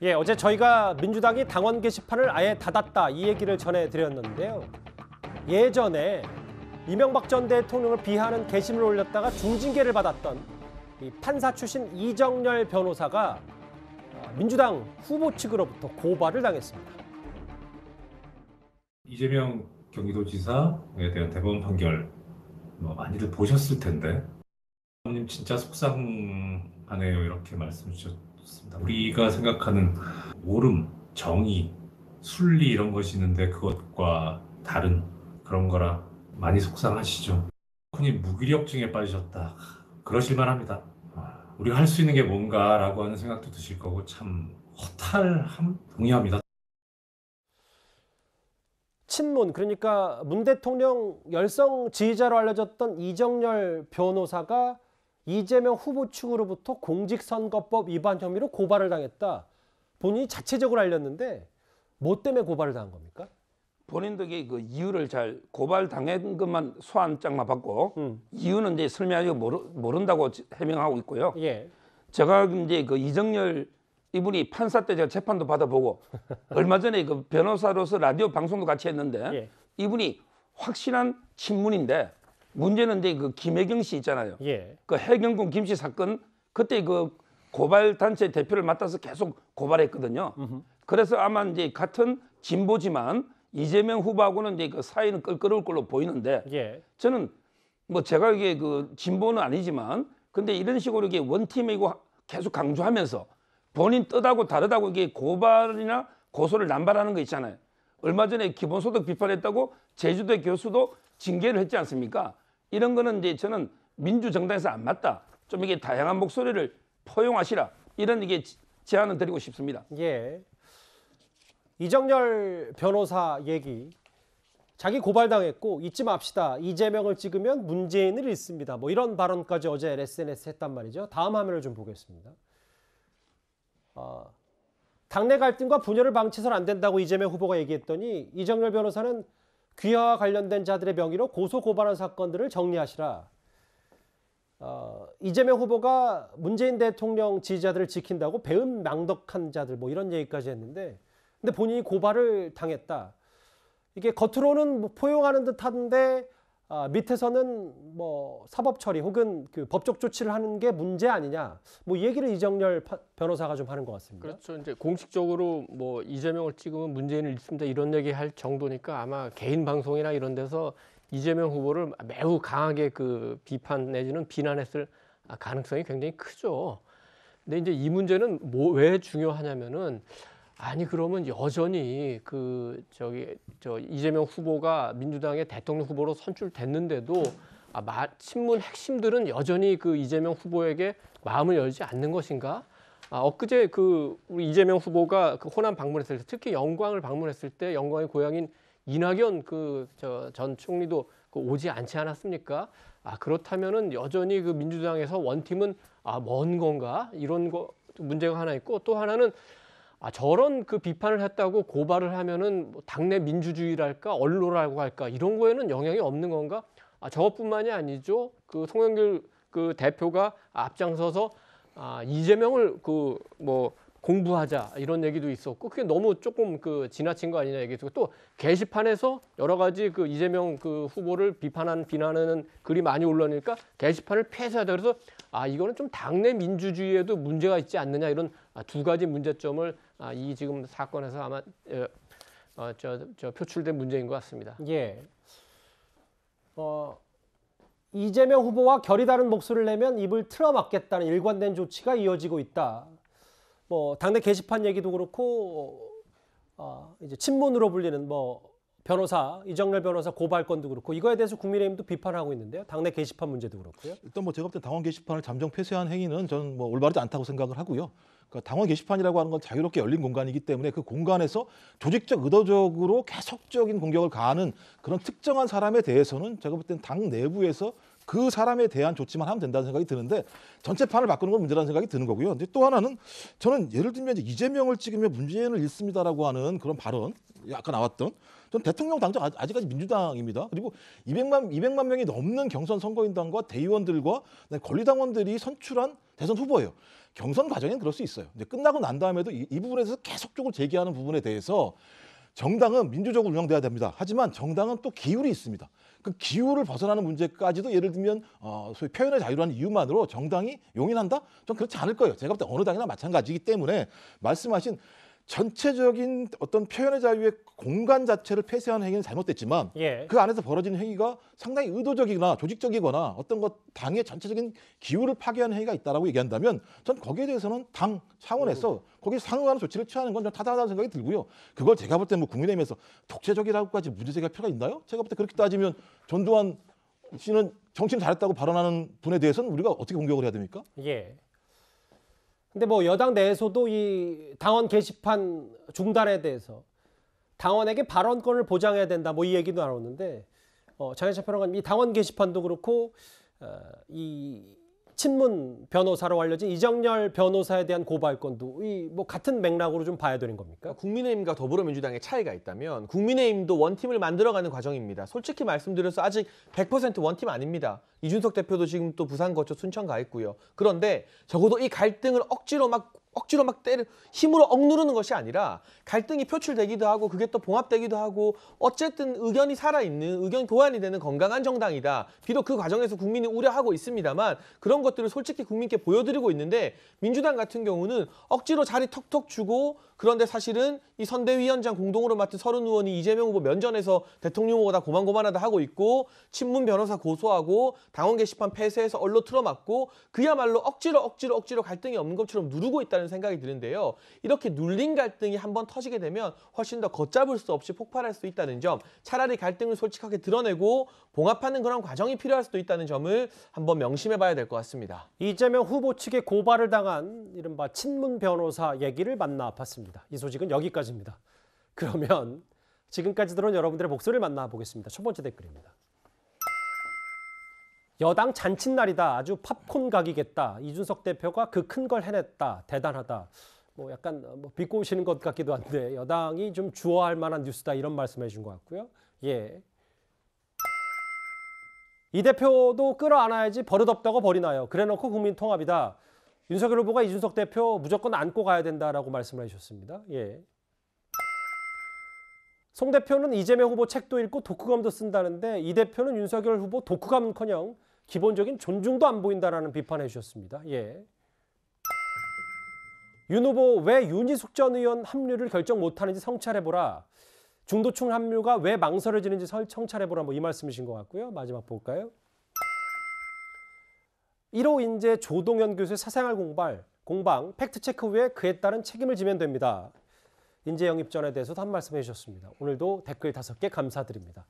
예, 어제 저희가 민주당이 당원 게시판을 아예 닫았다 이 얘기를 전해드렸는데요. 예전에 이명박 전 대통령을 비하하는 게시물을 올렸다가 중징계를 받았던 이 판사 출신 이정열 변호사가 어, 민주당 후보 측으로부터 고발을 당했습니다. 이재명 경기도지사에 대한 대법원 판결 뭐 많이들 보셨을 텐데 아버님 진짜 속상하네요 이렇게 말씀 주셨습니다. 우리가 생각하는 옳음, 정의, 순리 이런 것이 있는데 그것과 다른 그런 거라 많이 속상하시죠. 흔히 무기력증에 빠지셨다. 그러실 만 합니다. 아, 우리가 할 수 있는 게 뭔가라고 하는 생각도 드실 거고 참 허탈함 동의합니다. 친문 그러니까 문 대통령 열성 지지자로 알려졌던 이정열 변호사가 이재명 후보 측으로부터 공직선거법 위반 혐의로 고발을 당했다. 본인이 자체적으로 알렸는데 뭐 때문에 고발을 당한 겁니까? 본인도 그 이유를 잘 고발 당한 것만 소환장만 받고 음. 이유는 이제 설명하기 모르, 모른다고 해명하고 있고요. 예. 제가 이제 그 이정열 이분이 판사 때 제가 재판도 받아보고 얼마 전에 그 변호사로서 라디오 방송도 같이 했는데 예. 이분이 확실한 친문인데 문제는 이제 그 김혜경 씨 있잖아요. 예. 그 해경군 김 씨 사건 그때 그 고발 단체 대표를 맡아서 계속 고발했거든요. 그래서 아마 이제 같은 진보지만 이재명 후보하고는 이제 그 사이는 껄끄러울 걸로 보이는데 예. 저는 뭐 제가 이게 그 진보는 아니지만 근데 이런 식으로 이게 원팀이고 계속 강조하면서 본인 뜻하고 다르다고 이게 고발이나 고소를 남발하는 거 있잖아요. 얼마 전에 기본소득 비판했다고 제주도 교수도 징계를 했지 않습니까? 이런 거는 이제 저는 민주정당에서 안 맞다. 좀 이게 다양한 목소리를 포용하시라. 이런 이게 제안을 드리고 싶습니다. 예. 이정열 변호사 얘기. 자기 고발당했고 잊지 맙시다. 이재명을 찍으면 문재인을 잃습니다. 뭐 이런 발언까지 어제 SNS 했단 말이죠. 다음 화면을 좀 보겠습니다. 어, 당내 갈등과 분열을 방치해서는 안 된다고 이재명 후보가 얘기했더니 이정열 변호사는 귀하와 관련된 자들의 명의로 고소 고발한 사건들을 정리하시라. 어, 이재명 후보가 문재인 대통령 지지자들을 지킨다고 배은 망덕한 자들 뭐 이런 얘기까지 했는데 근데 본인이 고발을 당했다. 이게 겉으로는 뭐 포용하는 듯한데 아, 밑에서는 뭐 사법 처리 혹은 그 법적 조치를 하는 게 문제 아니냐. 뭐이 얘기를 이정열 파- 변호사가 좀 하는 것 같습니다. 그렇죠. 이제 공식적으로 뭐 이재명을 찍으면 문재인을 잃습니다 이런 얘기 할 정도니까 아마 개인 방송이나 이런 데서 이재명 후보를 매우 강하게 그 비판 내지는 비난했을 가능성이 굉장히 크죠. 근데 이제 이 문제는 뭐 왜 중요하냐면은 아니 그러면 여전히 그 저기 저 이재명 후보가 민주당의 대통령 후보로 선출됐는데도 아, 마, 친문 핵심들은 여전히 그 이재명 후보에게 마음을 열지 않는 것인가? 아, 엊그제 그 우리 이재명 후보가 그 호남 방문했을 때 특히 영광을 방문했을 때 영광의 고향인 이낙연 그 저 전 총리도 그 오지 않지 않았습니까? 아 그렇다면은 여전히 그 민주당에서 원팀은 아먼 건가 이런 거 문제가 하나 있고 또 하나는 아 저런 그 비판을 했다고 고발을 하면은 뭐 당내 민주주의랄까 언로라고 할까 이런 거에는 영향이 없는 건가? 아 저것뿐만이 아니죠. 그 송영길 그 대표가 앞장서서 아 이재명을 그뭐 공부하자 이런 얘기도 있었고 그게 너무 조금 그 지나친 거 아니냐 얘기도 또 게시판에서 여러 가지 그 이재명 그 후보를 비판하는 비난하는 글이 많이 올라오니까 게시판을 폐쇄하자 그래서 아 이거는 좀 당내 민주주의에도 문제가 있지 않느냐 이런 아, 두 가지 문제점을 아, 이 지금 사건에서 아마 어, 저, 저 표출된 문제인 것 같습니다. 예. 어, 이재명 후보와 결이 다른 목소리를 내면 입을 틀어막겠다는 일관된 조치가 이어지고 있다. 뭐 당내 게시판 얘기도 그렇고 어, 이제 친문으로 불리는 뭐 변호사 이정렬 변호사 고발 건도 그렇고 이거에 대해서 국민의힘도 비판하고 있는데요. 당내 게시판 문제도 그렇고요. 일단 뭐 제가 볼 때 당원 게시판을 잠정 폐쇄한 행위는 저는 뭐 올바르지 않다고 생각을 하고요. 그러니까 당원 게시판이라고 하는 건 자유롭게 열린 공간이기 때문에 그 공간에서 조직적 의도적으로 계속적인 공격을 가하는 그런 특정한 사람에 대해서는 제가 볼 때는 당 내부에서 그 사람에 대한 조치만 하면 된다는 생각이 드는데 전체 판을 바꾸는 건 문제라는 생각이 드는 거고요. 근데 또 하나는 저는 예를 들면 이제 이재명을 찍으면 문재인을 잃습니다라고 하는 그런 발언 아까 나왔던 전 대통령 당장 아- 아직까지 민주당입니다. 그리고 200만 200만 명이 넘는 경선 선거인단과 대의원들과 권리당원들이 선출한 대선 후보예요. 경선 과정에는 그럴 수 있어요. 근데 끝나고 난 다음에도 이, 이 부분에서 계속적으로 제기하는 부분에 대해서 정당은 민주적으로 운영돼야 됩니다. 하지만 정당은 또 기율이 있습니다. 그 기율을 벗어나는 문제까지도 예를 들면 어, 소위 표현의 자유라는 이유만으로 정당이 용인한다? 전 그렇지 않을 거예요. 제가 볼 때 어느 당이나 마찬가지이기 때문에 말씀하신 전체적인 어떤 표현의 자유의 공간 자체를 폐쇄하는 행위는 잘못됐지만 예. 그 안에서 벌어지는 행위가 상당히 의도적이거나 조직적이거나 어떤 것 당의 전체적인 기율을 파괴하는 행위가 있다라고 얘기한다면 전 거기에 대해서는 당 차원에서 거기에 상응하는 조치를 취하는 건 좀 타당하다는 생각이 들고요. 그걸 제가 볼 때 뭐 국민의힘에서 독재적이라고까지 문제 제기할 필요가 있나요? 제가 볼 때 그렇게 따지면 전두환 씨는 정치를 잘했다고 발언하는 분에 대해서는 우리가 어떻게 공격을 해야 됩니까? 예. 근데 뭐 여당 내에서도 이 당원 게시판 중단에 대해서 당원에게 발언권을 보장해야 된다 뭐 이 얘기도 나오는데 어, 장현철 평론가님 이 당원 게시판도 그렇고 어, 이 친문 변호사로 알려진 이정렬 변호사에 대한 고발건도 이 뭐 같은 맥락으로 좀 봐야 되는 겁니까? 그러니까 국민의힘과 더불어민주당의 차이가 있다면 국민의힘도 원팀을 만들어가는 과정입니다. 솔직히 말씀드려서 아직 100% 원팀 아닙니다. 이준석 대표도 지금 또 부산 거쳐 순천 가 있고요. 그런데 적어도 이 갈등을 억지로 막 억지로 막 때려 힘으로 억누르는 것이 아니라 갈등이 표출되기도 하고 그게 또 봉합되기도 하고 어쨌든 의견이 살아있는 의견 교환이 되는 건강한 정당이다. 비록 그 과정에서 국민이 우려하고 있습니다만 그런 것들을 솔직히 국민께 보여드리고 있는데 민주당 같은 경우는 억지로 자리 턱턱 주고 그런데 사실은 이 선대위원장 공동으로 맡은 서른 의원이 이재명 후보 면전에서 대통령 후보다 고만고만하다 하고 있고 친문 변호사 고소하고 당원 게시판 폐쇄해서 언로 틀어막고 그야말로 억지로 억지로 억지로 갈등이 없는 것처럼 누르고 있다는 생각이 드는데요. 이렇게 눌린 갈등이 한번 터지게 되면 훨씬 더 걷잡을 수 없이 폭발할 수 있다는 점 차라리 갈등을 솔직하게 드러내고 봉합하는 그런 과정이 필요할 수도 있다는 점을 한번 명심해 봐야 될 것 같습니다. 이재명 후보 측에 고발을 당한 이른바 친문 변호사 얘기를 만나 봤습니다. 이 소식은 여기까지입니다. 그러면 지금까지 들은 여러분들의 목소리를 만나보겠습니다. 첫 번째 댓글입니다. 여당 잔칫날이다. 아주 팝콘 각이겠다. 이준석 대표가 그 큰 걸 해냈다. 대단하다. 뭐 약간 뭐 비꼬시는 것 같기도 한데 여당이 좀 주어할 만한 뉴스다 이런 말씀해 주신 것 같고요. 예. 이 대표도 끌어안아야지 버릇없다고 버리나요? 그래놓고 국민 통합이다. 윤석열 후보가 이준석 대표 무조건 안고 가야 된다라고 말씀을 해주셨습니다. 예. 송 대표는 이재명 후보 책도 읽고 독후감도 쓴다는데 이 대표는 윤석열 후보 독후감은커녕 기본적인 존중도 안 보인다라는 비판해 주셨습니다. 예. 윤 후보 왜 윤희숙 전 의원 합류를 결정 못하는지 성찰해보라. 중도층 합류가 왜 망설여지는지 설- 성찰해보라 뭐 이 말씀이신 것 같고요. 마지막 볼까요? 1호 인재 조동현 교수의 사생활 공발, 공방, 팩트체크 후에 그에 따른 책임을 지면 됩니다. 인재 영입 전에 대해서도 한 말씀 해주셨습니다. 오늘도 댓글 다섯 개 감사드립니다.